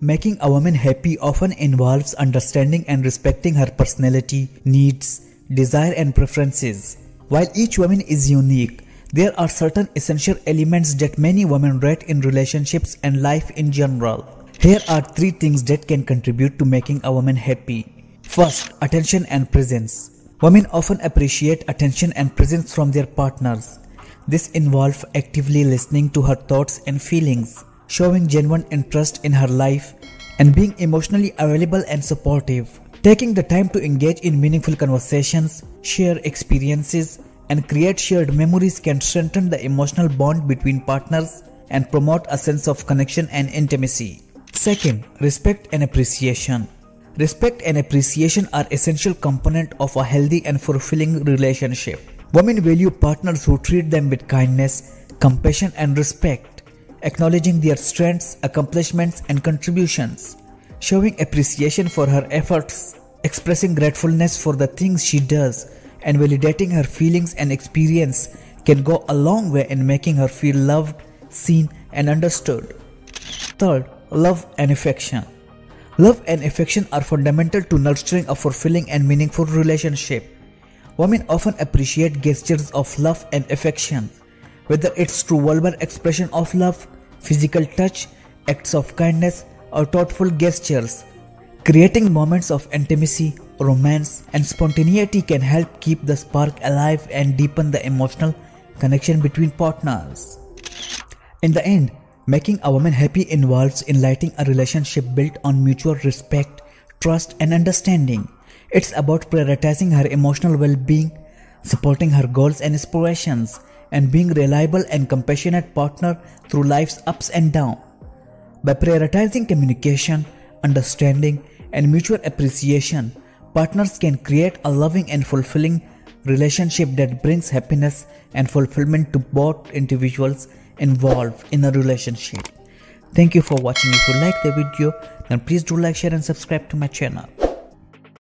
Making a woman happy often involves understanding and respecting her personality, needs, desire and preferences. While each woman is unique, there are certain essential elements that many women rate in relationships and life in general. Here are three things that can contribute to making a woman happy. First, attention and presence. Women often appreciate attention and presence from their partners. This involves actively listening to her thoughts and feelings showing genuine interest in her life, and being emotionally available and supportive. Taking the time to engage in meaningful conversations, share experiences, and create shared memories can strengthen the emotional bond between partners and promote a sense of connection and intimacy. Second, respect and appreciation. Respect and appreciation are essential component of a healthy and fulfilling relationship. Women value partners who treat them with kindness, compassion and respect acknowledging their strengths, accomplishments, and contributions, showing appreciation for her efforts, expressing gratefulness for the things she does, and validating her feelings and experience can go a long way in making her feel loved, seen, and understood. Third, love and affection. Love and affection are fundamental to nurturing a fulfilling and meaningful relationship. Women often appreciate gestures of love and affection whether it's through verbal expression of love, physical touch, acts of kindness, or thoughtful gestures. Creating moments of intimacy, romance, and spontaneity can help keep the spark alive and deepen the emotional connection between partners. In the end, making a woman happy involves enlightening a relationship built on mutual respect, trust, and understanding. It's about prioritizing her emotional well being, supporting her goals and aspirations, and being a reliable and compassionate partner through life's ups and downs. By prioritizing communication, understanding, and mutual appreciation, partners can create a loving and fulfilling relationship that brings happiness and fulfillment to both individuals involved in a relationship. Thank you for watching. If you like the video, then please do like, share and subscribe to my channel.